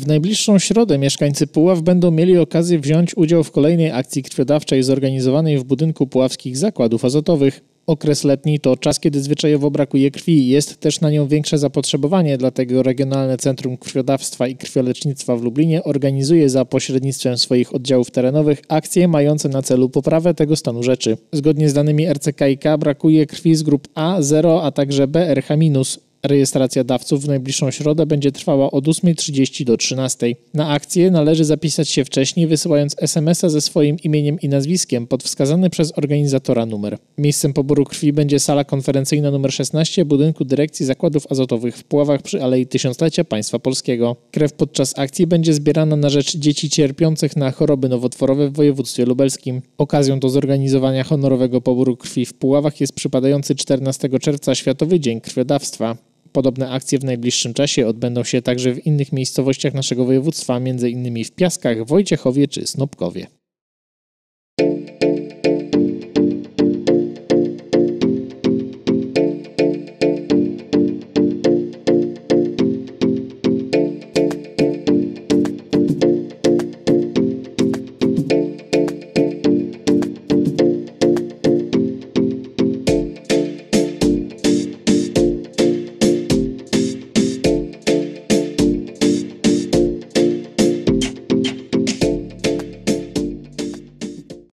W najbliższą środę mieszkańcy Puław będą mieli okazję wziąć udział w kolejnej akcji krwiodawczej zorganizowanej w budynku Puławskich Zakładów Azotowych. Okres letni to czas, kiedy zwyczajowo brakuje krwi. Jest też na nią większe zapotrzebowanie, dlatego Regionalne Centrum Krwiodawstwa i Krwiolecznictwa w Lublinie organizuje za pośrednictwem swoich oddziałów terenowych akcje mające na celu poprawę tego stanu rzeczy. Zgodnie z danymi RCKiK brakuje krwi z grup A, 0, a także BRH-. Rejestracja dawców w najbliższą środę będzie trwała od 8.30 do 13.00. Na akcję należy zapisać się wcześniej, wysyłając SMS-a ze swoim imieniem i nazwiskiem pod wskazany przez organizatora numer. Miejscem poboru krwi będzie sala konferencyjna nr 16 budynku Dyrekcji Zakładów Azotowych w Puławach przy Alei Tysiąclecia Państwa Polskiego. Krew podczas akcji będzie zbierana na rzecz dzieci cierpiących na choroby nowotworowe w województwie lubelskim. Okazją do zorganizowania honorowego poboru krwi w Puławach jest przypadający 14 czerwca Światowy Dzień Krwiodawstwa. Podobne akcje w najbliższym czasie odbędą się także w innych miejscowościach naszego województwa, m.in. w Piaskach, Wojciechowie czy Snopkowie.